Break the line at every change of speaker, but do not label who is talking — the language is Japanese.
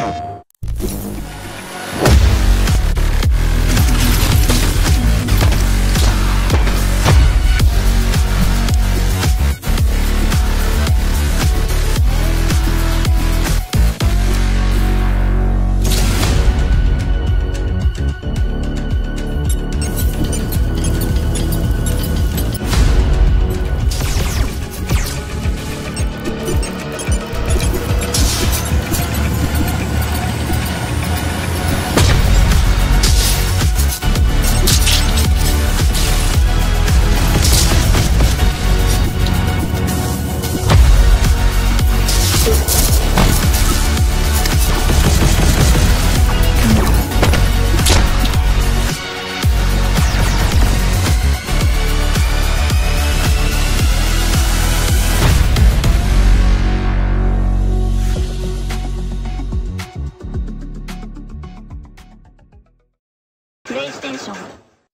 Oh. プレイステーション。